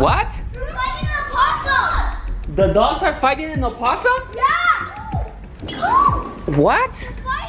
What? They're fighting an opossum. The dogs are fighting an opossum? Yeah. What? Fighting. Right there.